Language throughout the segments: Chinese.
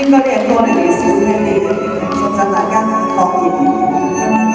應該呢隻歌你哋少聽啲嘅，實在大家樂意。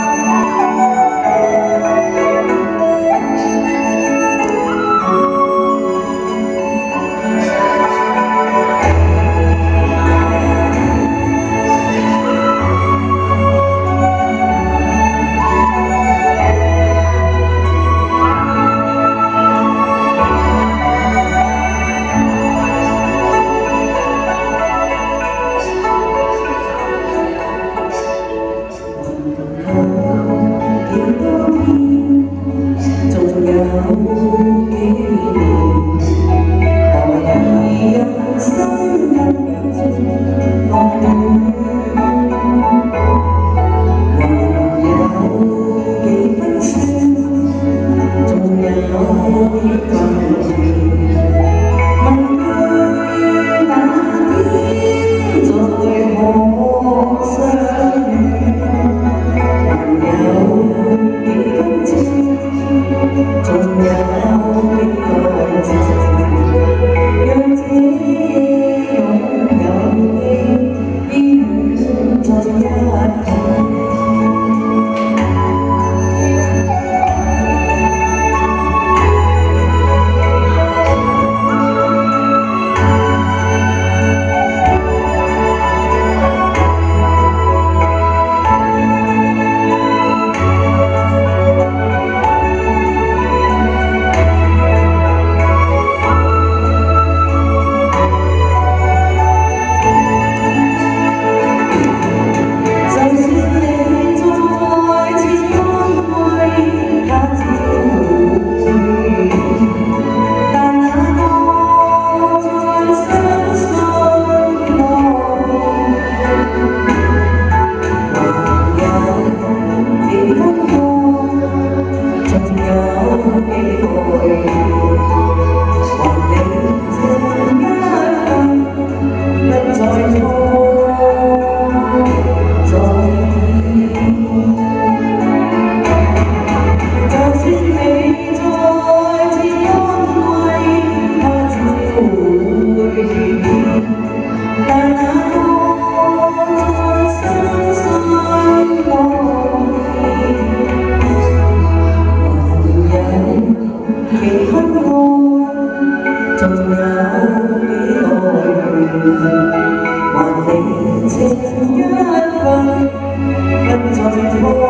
heavens are